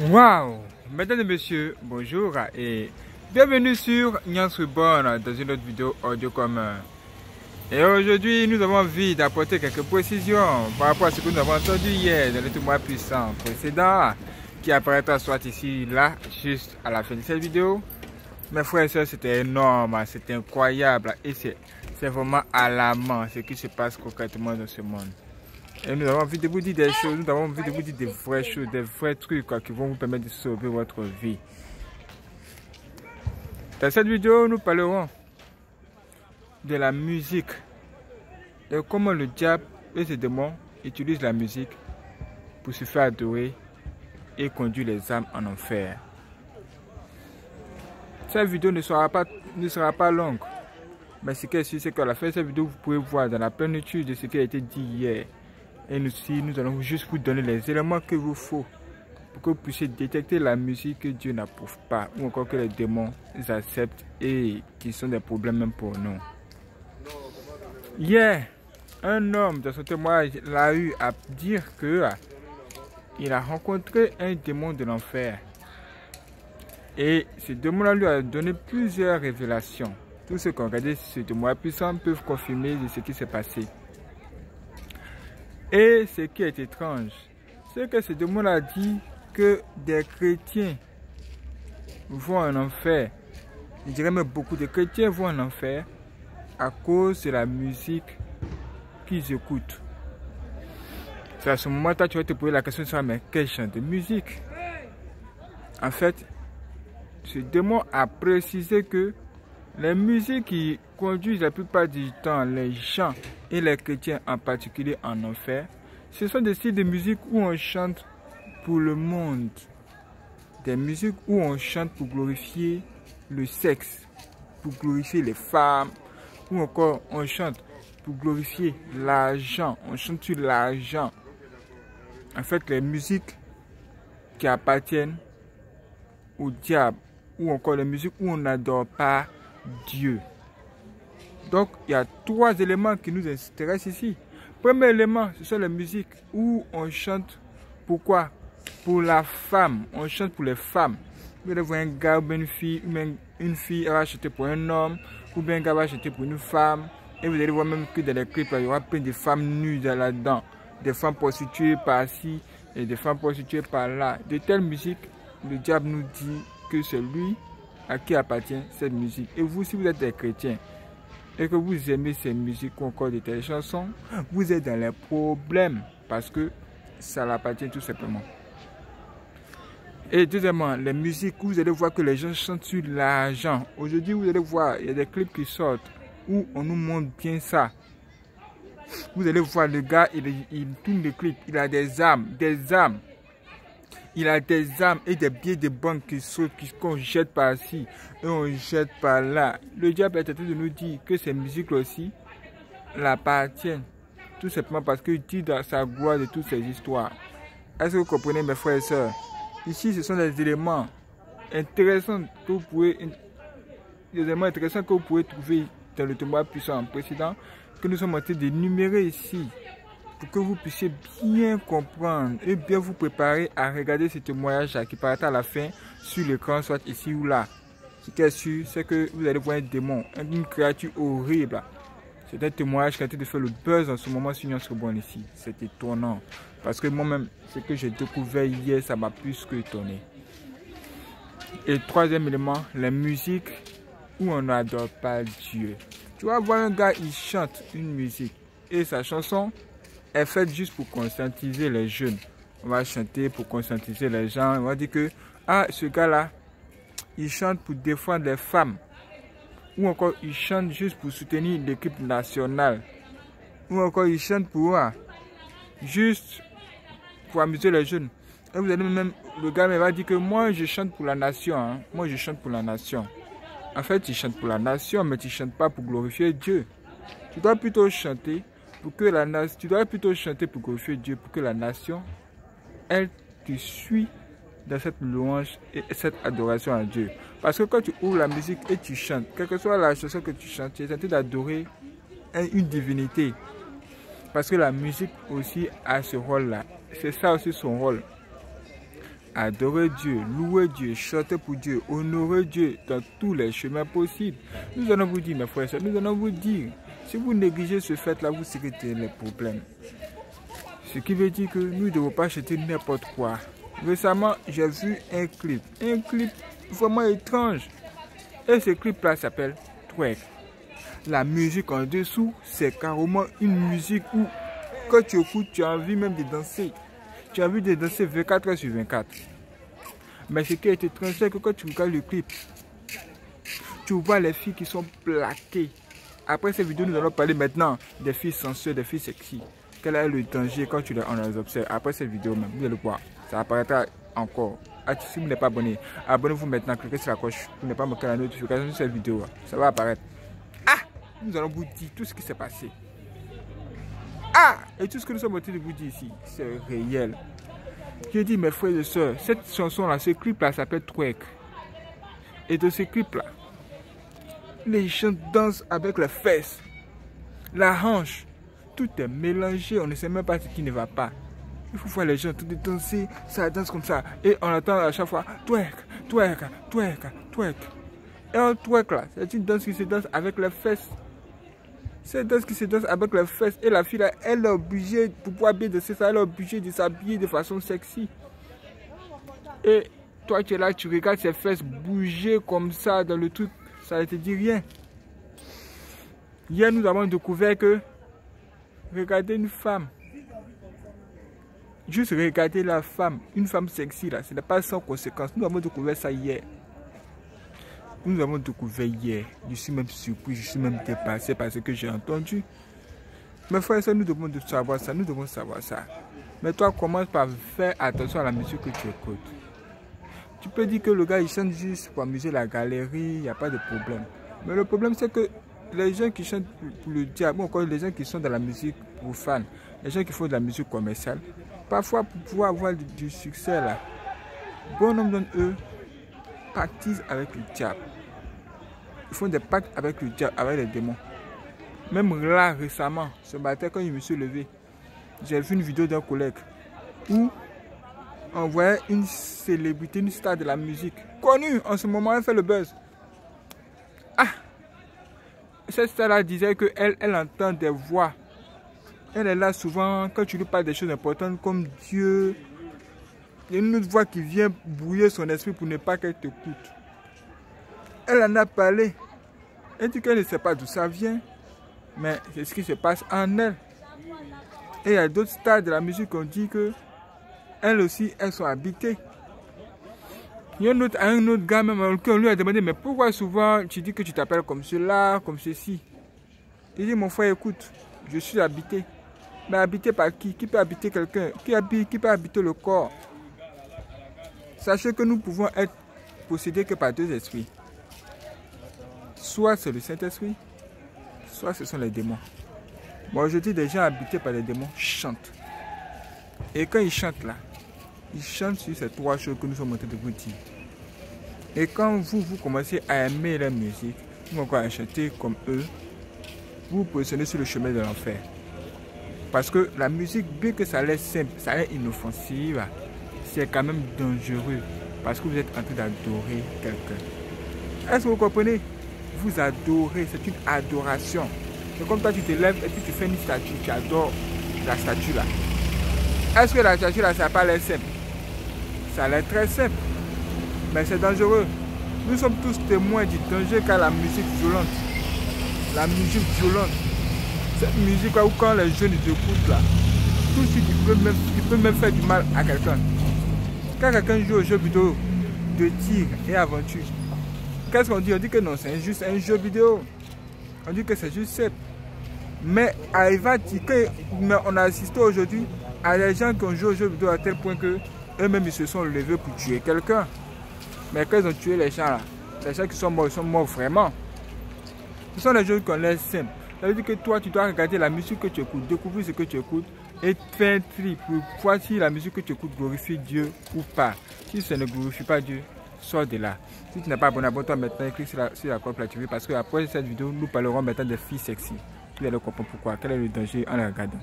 Waouh Mesdames et messieurs, bonjour et bienvenue sur Nyans Reborn dans une autre vidéo audio commun. Et aujourd'hui, nous avons envie d'apporter quelques précisions par rapport à ce que nous avons entendu hier dans le témoin puissant précédent qui apparaîtra soit ici, là, juste à la fin de cette vidéo. Mes frères et sœurs, c'était énorme, c'était incroyable et c'est vraiment alarmant ce qui se passe concrètement dans ce monde. Et nous avons envie de vous dire des choses, nous avons envie de vous dire des vraies choses, des vrais trucs qui vont vous permettre de sauver votre vie. Dans cette vidéo, nous parlerons de la musique et comment le diable et ses démons utilisent la musique pour se faire adorer et conduire les âmes en enfer. Cette vidéo ne sera pas, ne sera pas longue, mais ce qui est sûr, c'est qu'à la fin de cette vidéo, vous pouvez voir dans la plénitude de ce qui a été dit hier. Et nous, nous allons juste vous donner les éléments qu'il vous faut pour que vous puissiez détecter la musique que Dieu n'approuve pas ou encore que les démons acceptent et qui sont des problèmes même pour nous. Hier, un homme dans son témoignage l'a eu à dire que il a rencontré un démon de l'enfer. Et ce démon-là lui a donné plusieurs révélations. Tous ceux qui ont regardé ce témoignage puissant peuvent confirmer ce qui s'est passé. Et ce qui est étrange, c'est que ce démon a dit que des chrétiens vont en enfer. Je dirais même beaucoup de chrétiens vont en enfer à cause de la musique qu'ils écoutent. C'est à ce moment-là tu vas te poser la question, ça, mais quel genre de musique? En fait, ce démon a précisé que les musiques qui conduisent la plupart du temps les gens et les chrétiens en particulier en enfer, ce sont des styles de musique où on chante pour le monde. Des musiques où on chante pour glorifier le sexe, pour glorifier les femmes, ou encore on chante pour glorifier l'argent, on chante sur l'argent. En fait, les musiques qui appartiennent au diable, ou encore les musiques où on n'adore pas Dieu. Donc, il y a trois éléments qui nous intéressent ici. Premier élément, ce sont les musiques où on chante pourquoi? Pour la femme. On chante pour les femmes. Vous allez voir un gars ou une fille, ou une fille va chanter pour un homme, ou bien un gars va chanter pour une femme. Et vous allez voir même que dans les clips, il y aura plein de femmes nues là-dedans. Des femmes prostituées par-ci et des femmes prostituées par-là. De telles musiques, le diable nous dit que c'est lui à qui appartient cette musique. Et vous, si vous êtes des chrétiens et que vous aimez ces musiques ou encore de telles chansons, vous êtes dans les problèmes parce que ça l'appartient tout simplement. Et deuxièmement, les musiques, vous allez voir que les gens chantent sur l'argent. Aujourd'hui, vous allez voir, il y a des clips qui sortent où on nous montre bien ça. Vous allez voir le gars, il, il tourne le clip, il a des armes, des armes il a des armes et des billets de banque qui sautent, qu'on jette par-ci et on jette par-là. Le diable est en train de nous dire que ces musiques aussi l'appartiennent. Tout simplement parce qu'il dit dans sa gloire de toutes ces histoires. Est-ce que vous comprenez mes frères et sœurs? Ici, ce sont des éléments intéressants que vous pouvez, des éléments intéressants que vous pouvez trouver dans le témoin puissant précédent que nous sommes en train d'énumérer ici pour que vous puissiez bien comprendre et bien vous préparer à regarder ce témoignage qui paraîtra à la fin sur l'écran, soit ici ou là. Ce qui est sûr, c'est que vous allez voir un démon, une créature horrible. C'est un témoignage qui a été de faire le buzz en ce moment sur notre bon ici. C'est étonnant. Parce que moi-même, ce que j'ai découvert hier, ça m'a plus que étonné. Et troisième élément, la musique où on n'adore pas Dieu. Tu vas voir un gars, il chante une musique. Et sa chanson, est faite juste pour conscientiser les jeunes. On va chanter pour conscientiser les gens. On va dire que, ah, ce gars-là, il chante pour défendre les femmes. Ou encore, il chante juste pour soutenir l'équipe nationale. Ou encore, il chante pour, ah, juste pour amuser les jeunes. Et vous allez même, le gars va dire que moi, je chante pour la nation. Hein. Moi, je chante pour la nation. En fait, tu chantes pour la nation, mais tu chantes pas pour glorifier Dieu. Tu dois plutôt chanter pour que la nation, tu dois plutôt chanter pour glorifier Dieu, pour que la nation, elle te suit dans cette louange et cette adoration à Dieu. Parce que quand tu ouvres la musique et tu chantes, quelle que soit la chanson que tu chantes, tu es en train d'adorer une divinité. Parce que la musique aussi a ce rôle-là. C'est ça aussi son rôle. adorer Dieu, louer Dieu, chanter pour Dieu, honorer Dieu dans tous les chemins possibles. Nous allons vous dire, mes frères et sœurs, nous allons vous dire, si vous négligez ce fait-là, vous serez les problèmes. Ce qui veut dire que nous ne devons pas acheter n'importe quoi. Récemment, j'ai vu un clip, un clip vraiment étrange. Et ce clip-là s'appelle Twerk. La musique en dessous, c'est carrément une musique où, quand tu écoutes, tu as envie même de danser. Tu as envie de danser 24 heures sur 24. Mais ce qui est étrange, c'est que quand tu regardes le clip, tu vois les filles qui sont plaquées. Après cette vidéo, nous allons parler maintenant des filles sensuelles, des filles sexy. Quel est le danger quand tu les, on les observe Après cette vidéo, même, vous allez voir, ça apparaîtra encore. Ah, si vous n'êtes pas abonné, abonnez-vous maintenant, cliquez sur la cloche pour ne pas manquer la notification de cette vidéo. Ça va apparaître. Ah Nous allons vous dire tout ce qui s'est passé. Ah Et tout ce que nous sommes en train de vous dire ici, c'est réel. Je dis, mes frères et soeurs, cette chanson-là, ce clip-là s'appelle Twerk. Et de ce clip-là, les gens dansent avec les fesses, la hanche. Tout est mélangé, on ne sait même pas ce qui ne va pas. Il faut voir les gens tout danser, ça danse comme ça. Et on attend à chaque fois twerk, twerk, twerk, twerk. Et un twerk là, c'est une danse qui se danse avec les fesses. C'est une danse qui se danse avec les fesses. Et la fille là, elle est obligée, pour pouvoir bien danser ça, elle est obligée de s'habiller de façon sexy. Et toi tu es là, tu regardes ses fesses bouger comme ça dans le truc, ça ne te dit rien. Hier nous avons découvert que, regardez une femme Juste regarder la femme, une femme sexy là, ce n'est pas sans conséquence. Nous avons découvert ça hier. Nous avons découvert hier. Je suis même surpris, je suis même dépassé par ce que j'ai entendu. Mes frères nous devons savoir ça, nous devons savoir ça. Mais toi, commence par faire attention à la musique que tu écoutes. Tu peux dire que le gars il chante juste pour amuser la galerie, il n'y a pas de problème. Mais le problème c'est que les gens qui chantent pour le diable, ou encore les gens qui sont dans la musique profane, les gens qui font de la musique commerciale, Parfois, pour pouvoir avoir du, succès, là, bon nombre d'entre eux pactisent avec le diable. Ils font des pactes avec le diable, avec les démons. Même là, récemment, ce matin, quand je me suis levé, j'ai vu une vidéo d'un collègue où on voyait une célébrité, une star de la musique, connue en ce moment, elle fait le buzz. Ah Cette star-là disait qu'elle elle entend des voix elle est là souvent quand tu lui parles des choses importantes comme Dieu. Il y a une autre voix qui vient brouiller son esprit pour ne pas qu'elle t'écoute. Elle en a parlé. Elle dit qu'elle ne sait pas d'où ça vient. Mais c'est ce qui se passe en elle. Et il y a d'autres stars de la musique qui ont dit que elles aussi, elles sont habitées. Il y a un autre, un autre gars même qui lui a demandé Mais pourquoi souvent tu dis que tu t'appelles comme cela, comme ceci? Il dit Mon frère, écoute, je suis habité. Mais habité par qui? Qui peut habiter quelqu'un? Qui, qui peut habiter le corps? Sachez que nous pouvons être possédés que par deux esprits. Soit c'est le Saint-Esprit, soit ce sont les démons. Moi, je dis des gens habités par les démons chantent. Et quand ils chantent là, ils chantent sur ces trois choses que nous sommes en train de vous dire. Et quand vous, vous commencez à aimer la musique, vous encore à chanter comme eux, vous vous positionnez sur le chemin de l'enfer. Parce que la musique, bien que ça l'est simple, ça l'est inoffensive, c'est quand même dangereux. Parce que vous êtes en train d'adorer quelqu'un. Est-ce que vous comprenez? Vous adorez, c'est une adoration. C'est comme toi, tu te lèves et puis tu fais une statue, tu adores la statue là. Est-ce que la statue là, ça n'a pas l'air simple? Ça a l'air très simple. Mais c'est dangereux. Nous sommes tous témoins du danger qu'a la musique violente. La musique violente cette musique où quand les jeunes écoutent là, tout de suite il peut, même, même faire du mal à quelqu'un. Quand quelqu'un joue au jeu vidéo de tir et aventure, qu'est-ce qu'on dit? On dit que non, c'est juste un jeu vidéo. On dit que c'est juste simple. Mais on a assisté aujourd'hui à des gens qui ont joué au jeu vidéo à tel point que eux-mêmes ils se sont levés pour tuer quelqu'un. Mais quand ils ont tué les gens là, les gens qui sont morts, ils sont morts vraiment. Ce sont des choses qu'on laisse simples. Ça veut dire que toi, tu dois regarder la musique que tu écoutes, découvrir ce que tu écoutes et faire tri pour voir si la musique que tu écoutes glorifie Dieu ou pas. Si ça ne glorifie pas Dieu, sors de là. Si tu n'es pas abonné, abonne-toi maintenant et clique sur la, sur la cloche TV parce qu'après cette vidéo, nous parlerons maintenant des filles sexy. Tu allez comprendre pourquoi, quel est le danger en la regardant.